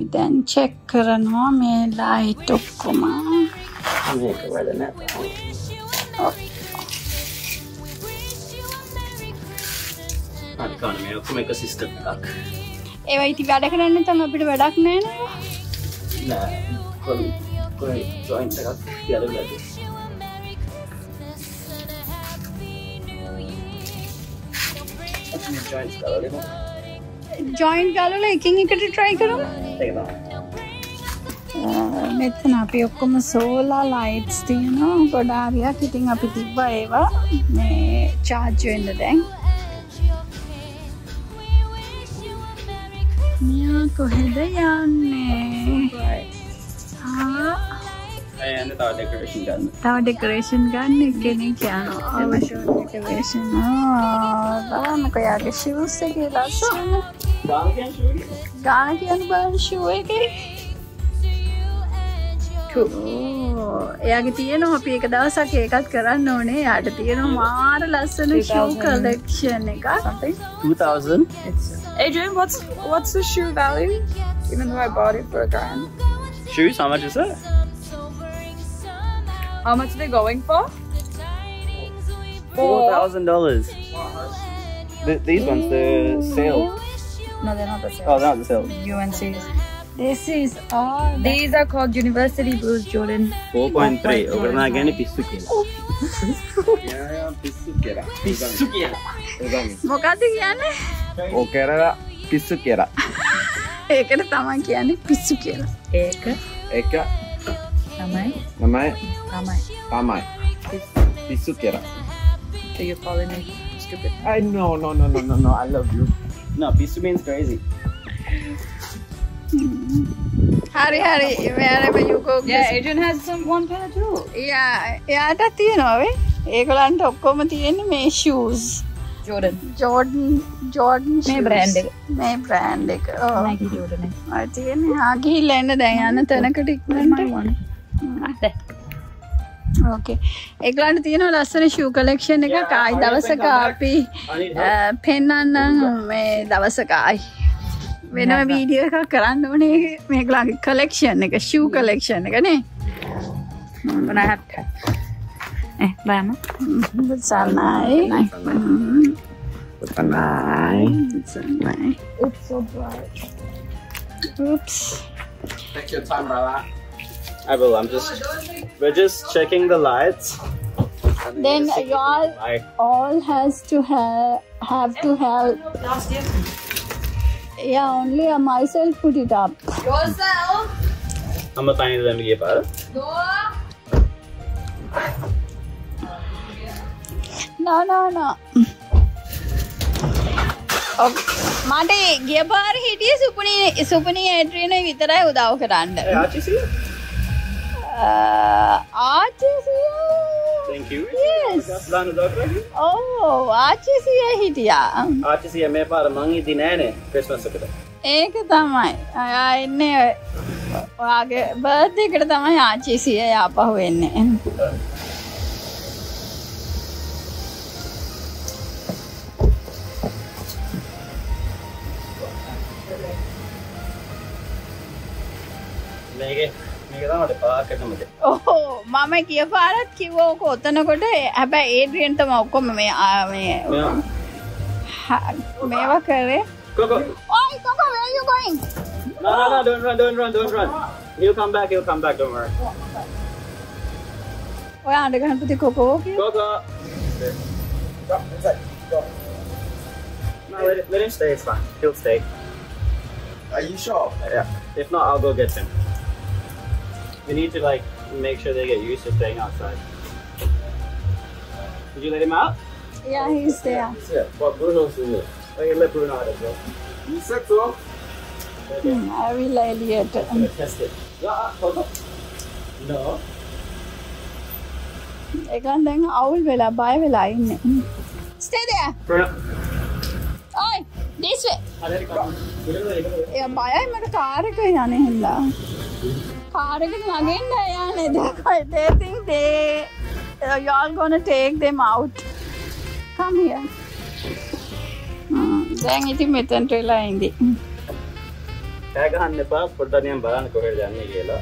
අපි දැන් චෙක් කරනවා මේ ලයිට් ඔක්කොම. මේක වැඩ නැත හරි කන මේ ඔක්කොම එක සිස්ටම් එකක් ඒවා ඉති වැඩ කරන්න තම අපිට වැඩක් නෑන නෑ කොයි කොයි ජොයින්ට් එකක් කියලා වැඩ ජොයින්ට් කරලා ජොයින්් ගලල එකින් එකට ට්‍රයි කරම. මෙතන අපි ඔක්කොම සෝලා ලයිට්ස් තියෙනවා. ගොඩාරියක් ඉතින් අපි තිබ්බ ඒවා. මේ චාර්ජවෙන්න දැන්. මියා කොහෙද යන්නේ? තව ඩෙකරේෂන් ගන්න. කෙනෙක් යනවා. ඩෙකරේෂන් බලන්නක යාගේ ශිවස් එක ලස්සන ගානකයන් ශූරිය ගාන කියන බලන්න ශුව එක එයාගේ තියෙනවා අපි එක දවසක් ඒකත් කරන්න ඕනේ යාට තියෙනවා මාර ලස්සන ශූ කලෙක්ෂන් එක 2000 Adrian, what's what's the shoe value? Even though I bought it for a grand. shoes how much is that How much are they going for? four thousand dollars these ones the sale No, they're not the same. oh they're not the sale UNC's. this is all the These are called University Blues, Jordan. 4.3 ඔබනා ගැන පිස්සු කියලා පිස්සු කියලා පිස්සු කියලා මොකක්ද කියන්නේ ඕ කරලා පිස්සු කියලා ඒකට තමයි කියන්නේ පිස්සු කියලා Eka. එක Tamai. නමයි Tamai. තමයි පිස්සු කියලා So you're calling me stupid. I know no no no no no I love you No පිස්සු means crazy. හරි හරි වැරම යුකෝ Yeah, Adrian has some one pair too. එයාට තියෙනවේ ඒකලන්ට ඔක්කොම තියෙන මේ ෂූස් Jordan. ජෝඩන් ජෝඩන් මේ brand එක. මේ බ්‍රෑන්් එක. ආ, තියෙන හාගිහිල්ල එන්න. දැන් යන්න තැනකට ඉක්මට ඕකේ ඒකලන්ට තියෙන ලස්සන ශූ කලෙක්ෂන් එක කායි දවසක අපි පෙන්නන්න මේ දවසකායි වෙන වීඩියෝ එකක් කරන්න ඕනේ. මේකලාගේ කලෙක්ෂන් එක ශූ කලෙක්ෂන් එකනේ When I have cat. Eh, bye, Emma. සන්නයි. තමයි සන්නයි. It's so bright. Oops. Take your time, brother. I will. I'm just. We're just checking the lights. Then y'all all has to ha have to help. Yeah, only I myself put it up. Yourself? I'm a tiny little bit of No, no, no. Mate, give her a hit. You're a super neat, super neat, and you're a little bit of a hit. Yeah, she's here. ආචසිය. ඕ ආචසිය හිටියා. ආච්චිසිය මේ පාර මං ඉදි නෑනේ Christmas එකට. ඒක තමයි. අයා එන්නේ ඔයාගේ බර්ධයකට තමයි ආචිසිය යාපහු වෙන්නේ. මේක මේක තමයි පාකටමද. ඕහෝ මම කිය පාරත් කිවෝක ඔත්තනකොට හැබැයි ඒඩ්‍රියන් තම ඔක්කොම මේ ආ, මේ හ- මේවා කරේ Coco. ඔයි කොක where you going No, no, no, don't run, don't run, don't run. He'll come back, he'll come back, don't worry. ඔය අඩගහනපති කොකෝ කිය Coco. Drop inside. Go. No, let, it, let him stay, it's fine. He'll stay. Are you sure? Yeah. If not, I'll go get him. We need to like make sure they get used to staying outside. Did you let him out? yeah he's there Yeah. Well, Bruno's in there. Oh, you let Bruno out as well. You said so? Hmm, I will එලියට I'm gonna test it. Yeah, Coco. No. එකන් දැන් අවුල් වෙලා බය වෙලා ඉන්න stay there Bruno. ඔයි this way I let it go. Bruno, let it go. එය බයයි මට කාරක යන හින්දා කාරකට නගන්න යන්නේ දැකයි they think they uh, y'all gonna take them out come here Hmm, දැන් ඉතින් මෙතැන්ට වෙලා ඉඳි කෑගහන්න එපා පොඩ්ඩනියම් බලන්න කොහෙට යන්න කියලා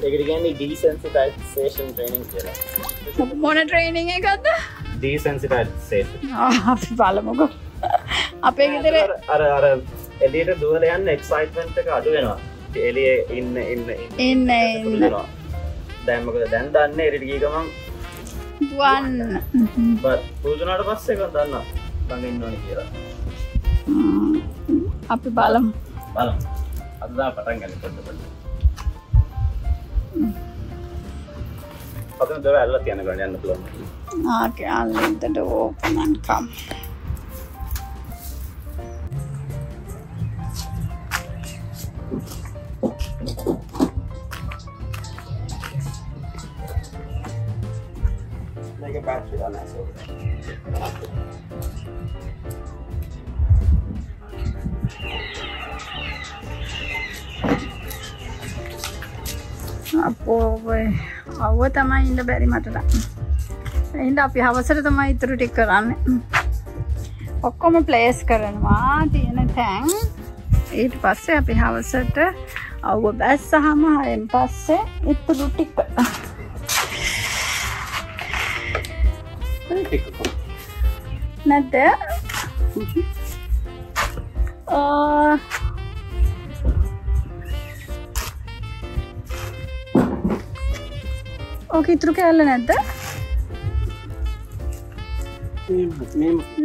ඒකට කියන්නේ ඩීසන්සිටයිසේෂන් ට්‍රේනිින් කියලා මොන ට්‍රේනිං එකක්ද ඩීසන්සිටයිසේෂන් අපි බලමුකෝ අපේ ගෙදර අර අර එලියට දුවල යන්න එක්සයිටමන්ට එක අඩු වෙනවා එලිය ඉන්න ඉන්න ඉන්න. ඉන්න දැම්මකද දැන් දන්න එරිටගී ගමන්? දුවන්න. පූජනට පස්සේ දන්න. බඟ ඉන්නවන කියලා. අපි බලමු. බල අදදා පටන් ගන්න පොඩ පොඩ පතන දොර ඇල්ල තියන ගන්න යන්න පුළුවන් Okay, I'll අපෝ අව්ව තමයි ඉන්න බැරි මටට එහින්ද අපි හවසර තමයි ඉතුරු ටික් කරන්න. ඔක්කොම ප්ලේස් කරනවා තියෙන තැන්. ඊට පස්සේ අපි හවසට අව්ව බැස් සහම හයෙන් පස්සේ ඉතුරු ටික. නැද්ද ඕක ඉතුරු කෑල්ල නැද්ද?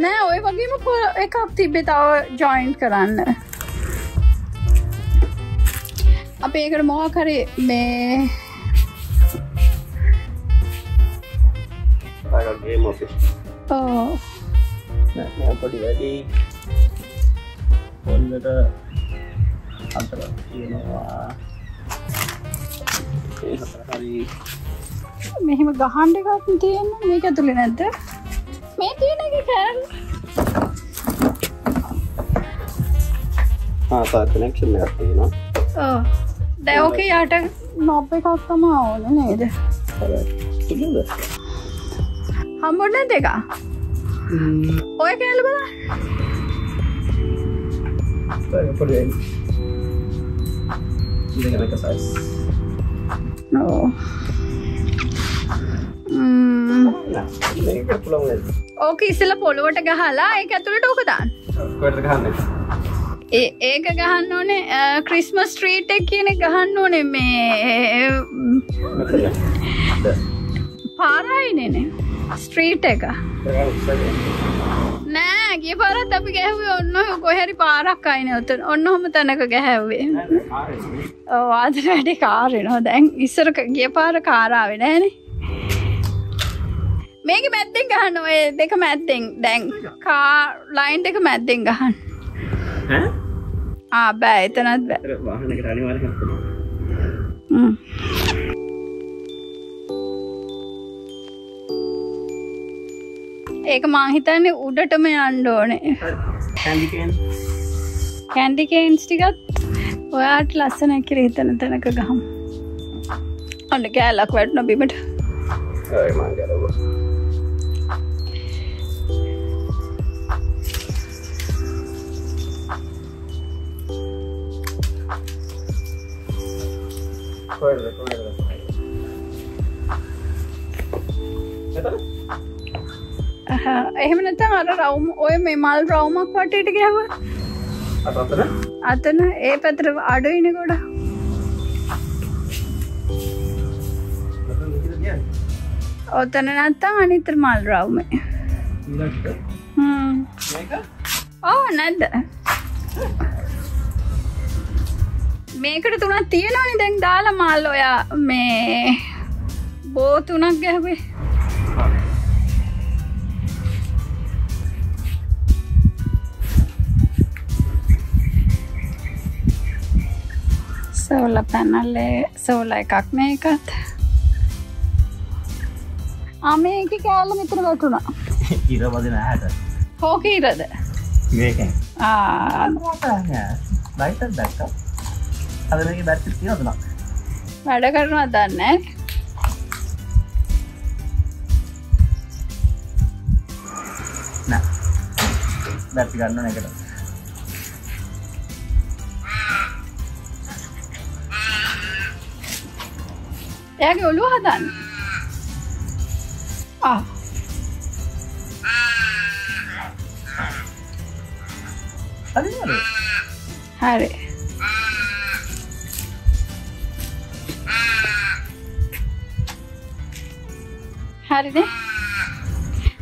නෑ ඔය වගේම පො- එකක් තිබෙ තව ජොයින්් කරන්න. අප ඒකට මොහකරේ මේ ගේම ඔෆිස් ඕ, පොඩි වැඩි. පොල්ලට අන්තර තියෙනවා. ඒ හතර හරි මෙහෙම ගහන්ඩ එකක් තියෙන මේක ඇතුළි නැද්ද? මේ තියෙන එක කෑල් ආතා කනෙක්ෂන් එකක් තියෙනවා. දැවෝක යට නොබ් එකක් තම ඕන නේද? හම්බොන්න දෙක ඔය කෑල බලා එක සයිස් නෝ ඕක ඉස්සල පොළුවට ගහලා ඒ ඇතුළට ඕක දාන්න. කොහෙටද ගහන්නේ? ඒ ඒක ගහන්න ඕනේ ක්‍රිස්මස් ස්ට්‍රීට් එක කියන ගහන්න ඕනේ මේ පාරයිනනේ ස්ට්‍රීට් එක. නෑ ගිය පාරත් අපි ගැහුවේ ඔන්න කොහැරි පාරක් අයින ඔතන. ඔන්න හොම තැනක ගැහැව්වේ වාද වැඩි කාරනවා දැන් ඉස්සර ගිය පාර කාරාව නෑන මේක මැත්තෙන් ගහන්න ඔය දෙක මැත්තෙන් දැන් කා ලයින් දෙක මැත්තෙන් ගහන්න. ආ බෑ. එතනත් බෑ. වාහනකට අනිවාර්යෙන් Mm. ඒක මාහිතන්නේ උඩටම යන්න ඕනේ. කැන්ඩි කේන් කැන්ඩි කේන්ස් ටිකත් ඔයාට ලස්සන කිර හිතන තැනක ගහම්. ඔන්න කෑල්ලක් වැටන බිමට ඔය මං ගලව කොහෙද කොහෙද එතන අහ, එහෙම නැතම් අර රවුම් ඔය මේ මල් රවුමක් වටේට අතන? අතන ඒ පැතර අඩුයින ගොඩ ඔතන නැත්තම් අනිතර මල් රවුම. ඕ නැද්ද? මේකට තුනක් තියෙනවනි දැන් දාලා මල් ඔයා මේ බෝ තුනක් ගැහවේ. සෝල පැනල්ලේ සෝල එකක් මේකත් අමේක කෑල්ල මෙතර වැටුණා. ඉරවදන හැට හෝක ඉරද? ලයිත දැක්ක. අද බැට් තියදන වැඩ කරනවා දන්න. දැටි ගන්න එකට එයාගේ ඔලු හදන්න? ආ හරි හරි. හරි හරිනේ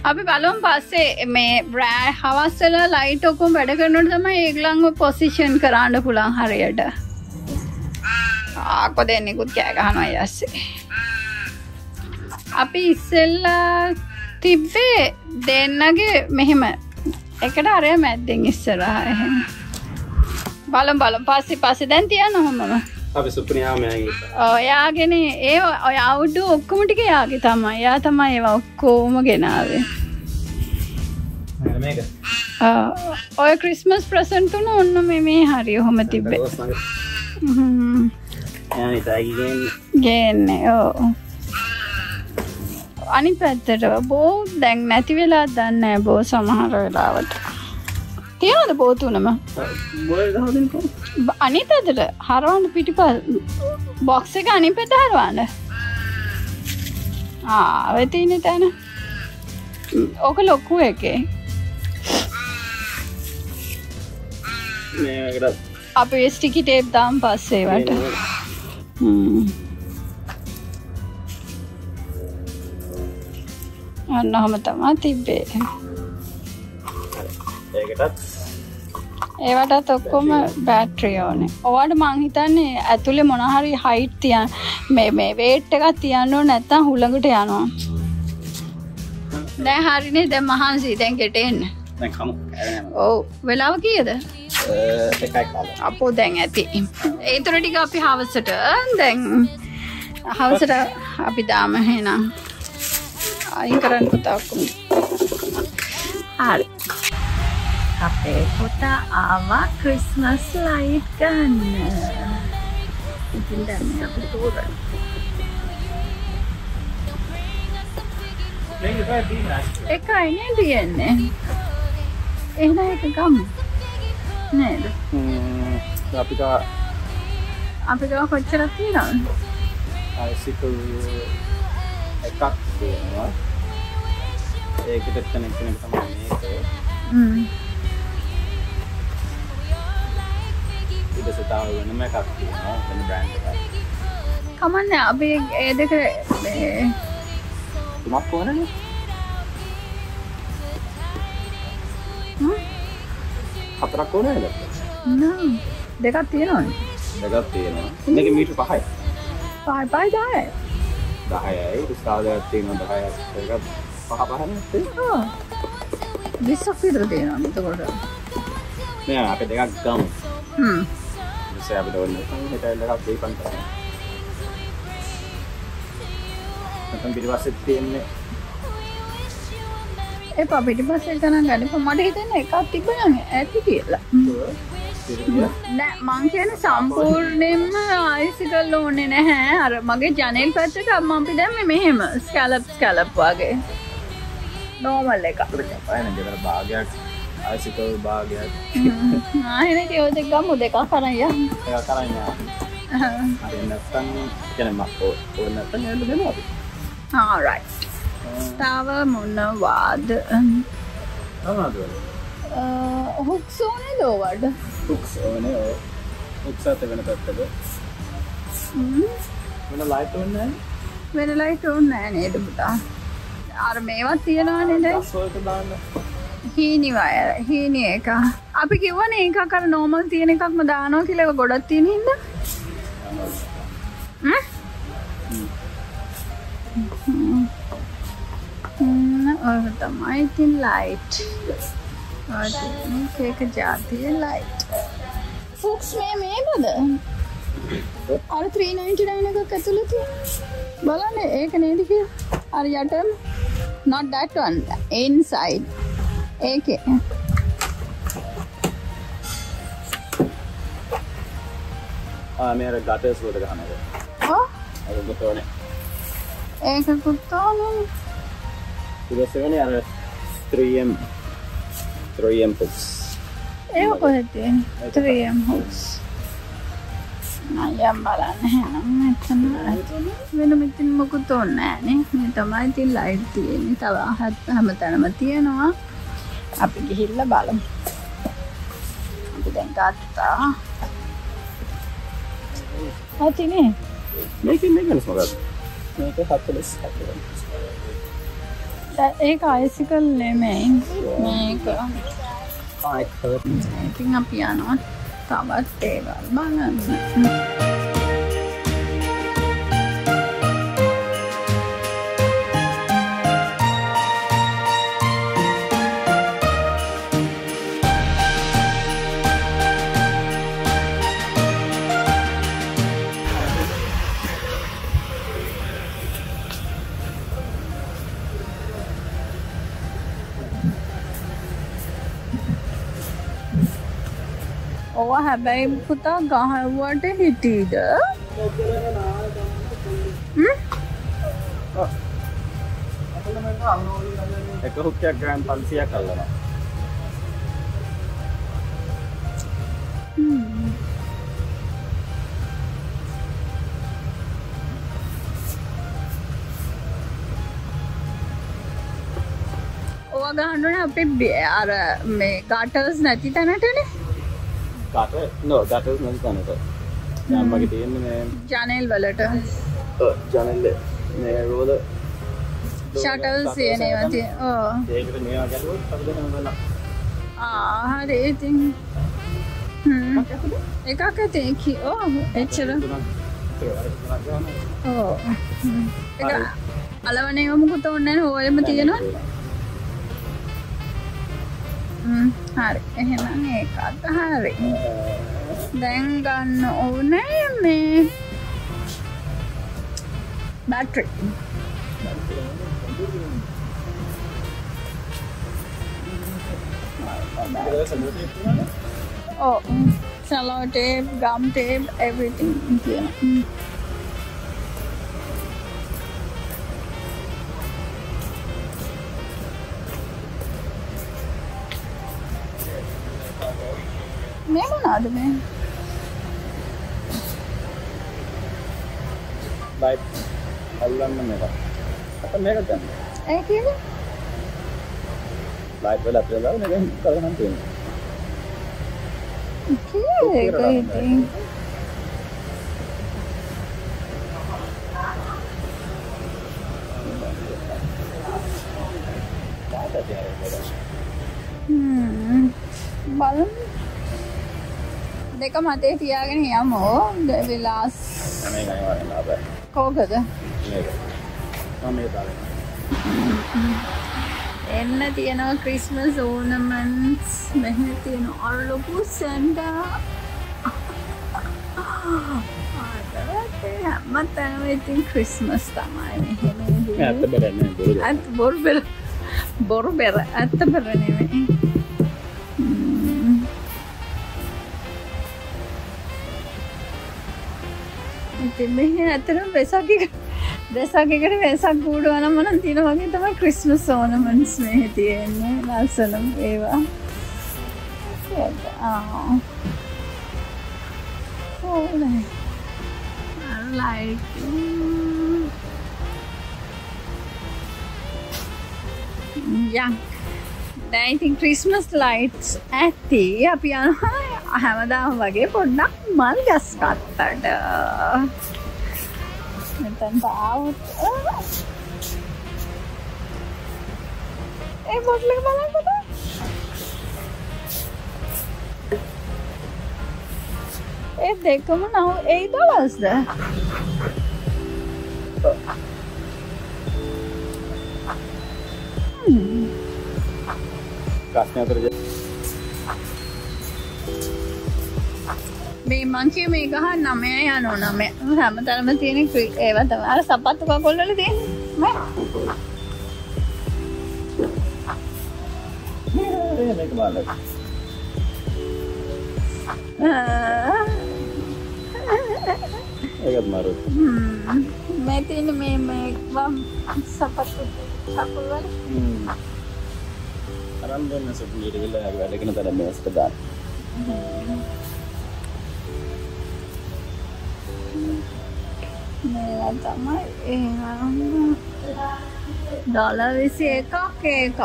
අපි බලුම් පස්සේ මේ බ්‍රෑ හවස්සල ලයිට ඔකුම් වැඩ කරනට තමයි ඒගලංව පොසිෂන් කරන්න පුළන් හරියට ආකො දෙන්නෙකුත් කෑගහනවා යස්සේ අපි ඉස්සෙල්ල තිබ්බේ දෙන්නගේ මෙහෙම. එකට අරය මැද්දෙන් ඉස්සරහ එහෙම. බලම් බලම්. පස්සෙ පස්සෙ දැන් තියන්න හොමම අපි සුප්‍රියාමයාගේ ඔයාගෙන ඒ ඔය අවුඩ්ඩු ඔක්කොමටික යාගේ තමයි. යා තමයි ඒවා ඔක්කෝම ගෙනාවේ. මේක? ඔය ක්‍රිස්මස් ප්‍රසන්ටුන ඔන්න මේ මේ හරි හොම තිබ්බේ. ගේන්නේ ඕ අනි පැත්තට බෝ දැන් නැති වෙලා දන්න බෝ සමහර වෙලාවට. තියනද බෝතුනම අනි පැතට හරවන්න පිටිපල් බොක්ස එක අනි පැත හරවන්න. ආවතින තැන. ඕක ලොක්කු එකේ. අප ස්ටිකි ටේප් දාම් පස්සේවට හ්ම්. අන්න හොම තමා තිබ්බේ. ඒවටත් ඔක්කොම බෑට්‍රියෝනේ ඔවාට මංහිතන්නේ ඇතුළෙ මොනහරි හයිට් තියන් මේ මේ වේට් එකක් තියන්නෝ නැත්තම් හුළඟට යනවා. දැ හරිනේ. දැ මහන්සී. දැන් කෙටෙන්න. ඔවු. වෙලාව කියද? අපෝ දැන් ඇති. ඒතුර ටික අපි හවසට දැන් හවසට අපි දාම හෙනම් අයින් කරන්න පුතාක්කුම හරි. අපේ පුතා ආවා ක්‍රිස්මස් ලයිට් ගන්න. ඉතින් දැන් අපි තෝරන්න. මේක තමයි දීලා. එකයි නේ තියෙන්නේ එහෙනම් එක ගමු. නේද? හ්ම්, අපිට අපි ගාව කොච්චරක් තියෙනවද? අයිසිකල් එකක් තියෙනවා ඒකට කනෙක්ට් වෙන එක තමයි මේක හ්ම් ඊට පස්සේ තව වෙනම එකක් තියෙනවා වෙන බ්‍රෑන්ඩ් එකක් කමන්නේ අපි ඒ දෙක තුමක් ඕනනේ හතරක් ඕන නේද? නෑ. දෙකක් තියෙනවනේ. දෙකක් තියෙනවා. මේක මීටර 5යි. 5 by 10. දහයයි. ස්ථාදයක් තියෙනවා දහය එකත් පහ පහන විස්සක් විතර තියෙනවා එතකොට. මේ අප දෙකක් ගමු. හ්ම්. ඉතින් අපිට ඕන හිතෙල් එකක් දීපන් කරන්න නැත්නම් පිටිපස්සෙත් තියෙන්නේ. එපා පිටිපස්සෙන් ගණන් ගන්න. මට හිතෙන්නේ එකක් තිබුණා ඇති කියලා. මං කියන සම්පූර්ණයෙන්ම ආයිසිකල් ඕනේ නැහැ. අර මගේ ජනෙල් පැත්තට අම්ම අපි දැම්මේ මෙහෙම ස්කැලප් ස්කැලප් වගේ. නෝමල් එක භාගයක් ආසිකල් භාගයක්. ආහෙන තියෝ දෙක ගමු දෙකක් කරන්න හරි නැත්තම් කියන්නේ මක් ඕන නැත්තම් එන්න දෙනවා අපි. ආරයිට් තව මොනවද හුක්ස් ඕනේ දෝවඩ ටුක්ස් ඕනේ ටුක්ස් අත වෙන පැත්තක මොන ලයිට් ඕනේ වෙන ලයිට් ඕනේ නෑ නේද පුතා අර මේවත් තියෙනවා නේද වලට දාන්න හීනි වයර හීනි එක අපි කිව්වනේ ඒකක් අර නෝමල් තියෙන එකක්ම දානවා කියලා ඒක ගොඩක් තියෙන හින්දා ඔය තමයි ඉතින් ලයිට් ඒක ජාතිය ලයිට් ෆුක්ස් මේ මේකද අර 399 එකක් ඇතුළේ තියෙන බලන්න ඒක නේද කියලා අර යටම not that one inside ඒකේ ආ මේ අර ගටර්ස් වලට ගහන එක ඔව් ඒක ගොතෝනේ ඒක කුත්තෝනේ ඊට පස්සේ වෙන්නේ අර 3M 3M ටුක්ස් ඒක කොහෙද තියෙන්නේ 3M hooks අයම් බලන්න හැනම් මෙතන වෙන මෙතින් මොකුත් ඕන්න ෑනේ මේ තමයි ඉතින් ලයිට් තියෙන්නේ තව හත් හැම තැනම තියෙනවා අපි ගිහිල්ල බලමු අපි දැන් ගත්තා ඇතිනේ මේක මේකනස් මොකද මේක හත්තලස් හත්තල ඒක අයිසිකල් නෙමෙයි. මේක. ඉතින් අපි යනවා තවත් ඒවල් බලන්න ඕව හැබැයි පුතා ගහව්වට හිටීද එක හුක්කයක් ග්‍රෑම් පන්සියක් කල්ලනවා ඕව ගහන්නුන අපි අර මේ ගාටර්ස් නැති තැනටනේ කට නෝ නැති තැනට යම්මගේ තියෙන්නේ ජනෙල් වලට. ජනල්ල. මේ රෝද. ෂටල් සියනේවති ඒකට මේවා වෙලා ආහරි ඉතින් එකක් ඇතකි ඕ එච්චර. ඕ අලවනේ යොමුකුත ඔන්නන හෝයම තියෙනවා හරි. එහෙනම් ඒකත් හරි දැන් ගන්න ඕනේ මේ බැටරි ඕ සලෝ ටේප් ගම් ටේප් everything තියෙනවා මේ මොනාද මේ ලයිට් අල්ලන්න මේක අප මේක ගන්න ඒ කියන්නේ ලයිට් වල අපේ දාලා මේක කරගන්න තියෙනවා කියේ ඒක ඉතින් හ්ම් බලමු දෙක මතේ තියාගෙන යමු. විලාස්. කෝකද? එන්න තියෙනවා ක්‍රිස්මස් ඕනමන්ස් මෙහ තියෙන අරලොකු සැන්ඩා. හැම තැනම ඉතින් ක්‍රිස්මස් තමයි. ඇත් බොරු බෙර බොරු. බෙර ඇත්ත බෙරනෙවේ ඉතින් මෙහ ඇතරම් වෙසකි දෙසකකට වෙසක් ගූඩුවන මන තින වගේ තම ක්‍රිස්මස් ඕනමන්ස් මෙහ තියෙන්නේ. ලස්සනම් ඒවා. ලයි යන් දැයිතින් ක්‍රිස්මස් ලයිට්ස් ඇති. අපි යනවා හැමදාම වගේ පොඩ්ඩක් මල් ගස් කත්තට. මෙතැන්ට ආවුත් ඒ බොට්ලක බලකොට ඒ දෙකම නව ඒ දවස්ද? ප්‍රශ්න අතර මේ මංකිය මේ ගහ නමය යනු නම හැම තරම තියෙන ඒවත අර සපත්තු කොල්ලල තිය මේක ඒකත් මාරු මේ තියෙන මේ මේ වම් සපත්තු සකුල්වල අරන් දෙන්න සුපීට වෙලා වැඩගෙන තර මේස්ට තමයි ඒනම් ඩොල විසි එකක් ඒකක්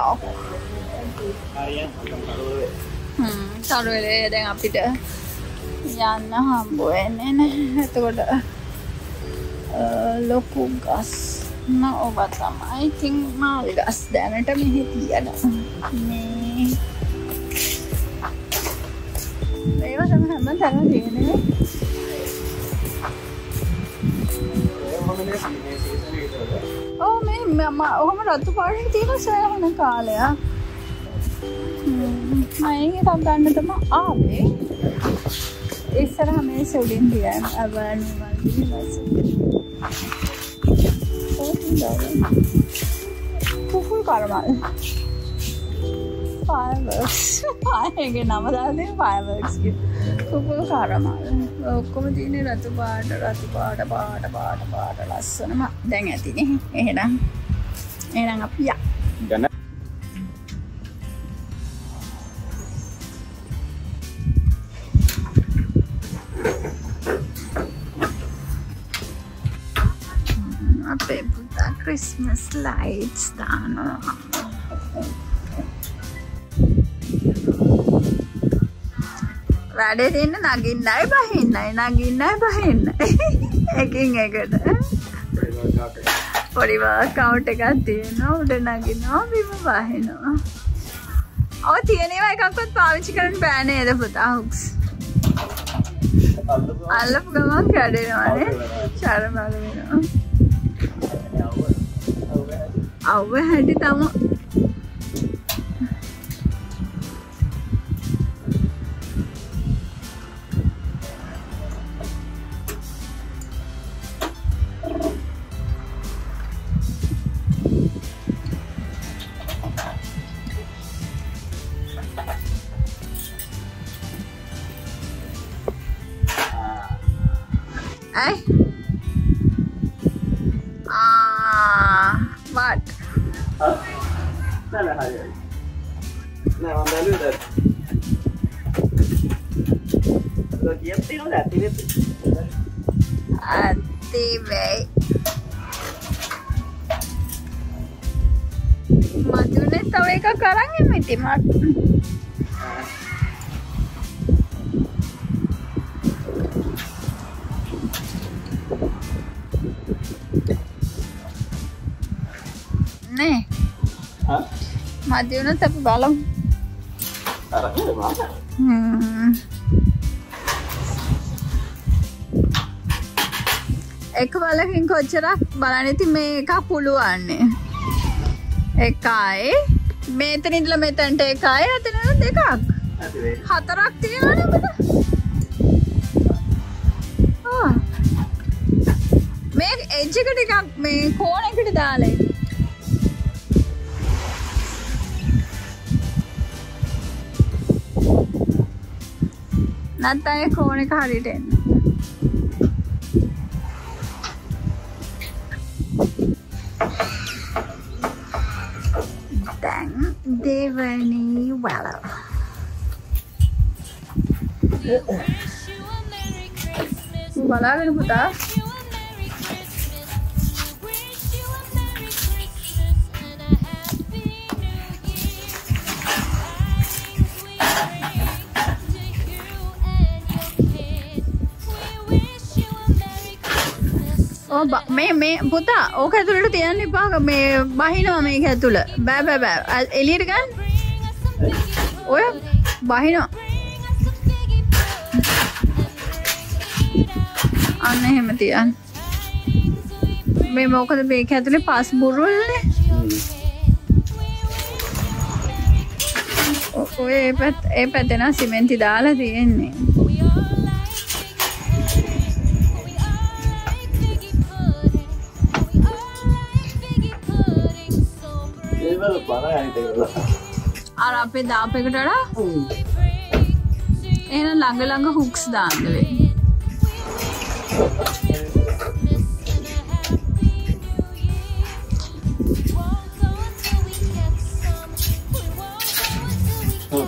තරුවලේ දැන් අපිට යන්න හම්බුවෙන්නේ නෑ එතකොට අ, ලොකු ගස් න ඔබ තමයි ඉතින් මාල් ගස් දැනට මෙහි තියෙන මේ ඒවා තම හැම තැන තියෙන්නේ ඕ මේ මම ඔහොම රත්තු පාටින් තියෙන සෑහන කාලයක්. මයගේ එකක් ගන්න තම ආවේ. ඉස්සරහ මේ සුලින් තියන් අබනි කුකුල් කරමල්. ෆයවර්ක්ස් පායගේ නම දාන්නේ ෆයවර්ක්ස් කුකුල් කරමල්. ඔක්කොම තියන්නේ රතු පාට රතු පාට පාට පාට පාට ලස්සනම. දැන් ඇතිනේ. එහෙනම් එහෙනම් අපි යා. ගන්න අපේ පුතා ක්‍රිස්මස් ලයිට්ස් දානවා වැඩේ තියන්න නගින්නයි බහින්නයි නගින්නයි බහින්න එකින් එකට. පොඩිවා කවුට් එකක් තියෙනවා උඩ නගිනවා බිම බහිනවා. ඔය තියෙනවා එකක්වත් පාවිච්චි කරන්න බෑ නේද පුතා හුක්ස්? අල්ලපු ගමන් කැඩෙනවානේ චරමල වෙනවා අව්ව හැටි තම. ඇයි ආ what නෑ නෑ හරි හරි. නෑ මම බැලුවේ දැන්. ඒක කීයක් තියෙනවද ඇතිනේ? ඇති වෙයි මදුනේ තව එකක් අරන් එන්න ඉතින් මට මදි වුණොත් අපි බලමු. එක බලකින් කොච්චරක් බලන්න ඉතින් මේ එකක් පුළුවන්නේ එකයි මේතන ඉඳලා මෙතනට එකයි අතන දෙකක්. හතරක්. ආ. මේ එජ් එක ටිකක් මේ කෝණයකට දාලා නැත්නම් ඒ කෝණයක හරියට එන්න. දැන් දෙවනි වල. බලාගෙන පුතා. මේ මේ පුතා ඕක ඇතුළට තියන්න එපා. මේ බහිනවා මේක ඇතුළ. බෑ බෑ බෑ. අ- එළියට ගන්න. ඔය බහිනවා. අන්න එහෙම තියන්න. මේ මොකද මේක ඇතුලේ පස් බුරුල්නේ ඔ- ඔය ඒ පැත් ඒ පැත්තේ නම් සිමෙන්ති දාලා තියෙන්නේ. අර අපේ දාපෙකට වඩා එහෙනම් ළඟ ළඟ හුක්ස් දාන්න වෙයි.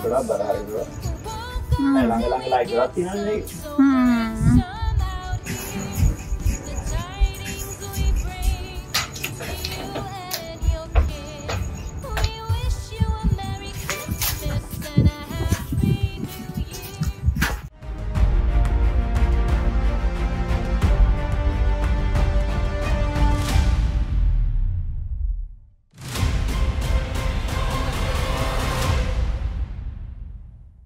ගොඩක් බර හරිද? ළඟ ළඟ ලයිට් ගොඩක් තියෙනවනේ. හ්ම්